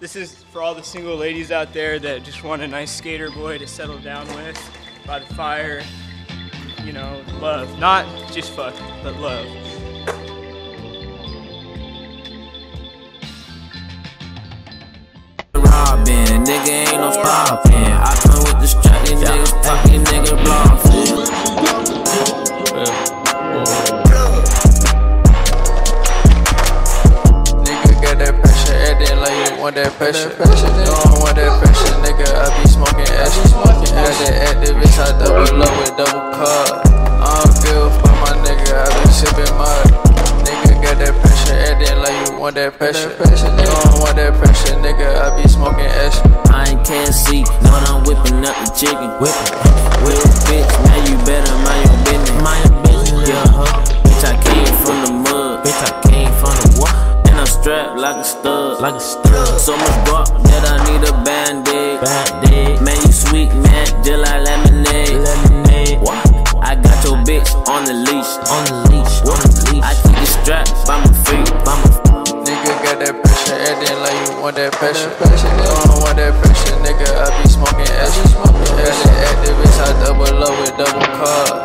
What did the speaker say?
This is for all the single ladies out there that just want a nice skater boy to settle down with by the fire. You know, love. Not just fuck, but love. Robbing, nigga ain't no want that pressure. Don't want that pressure, nigga. I be smoking ash. Got that Actavis, I double up with double cup. I don't give a fuck, my nigga. I been sipping mud. Nigga got that pressure, acting like you want that pressure. Don't want that pressure, nigga. I be smoking ash. I ain't can't see when I'm whipping up the chicken. Whipping, Strap like a stud. Like a stud. So much bark that I need a band-aid. band-aid. Man, you sweet, man, just like lemonade. lemonade. What? I got your bitch on the leash. On the leash. What? I keep the straps by my feet. By my feet. Nigga got that pressure, acting like you want that pressure. pressure you don't want that pressure, nigga. I be smoking extra. Smoking extra. Actavis, I double up with double cars.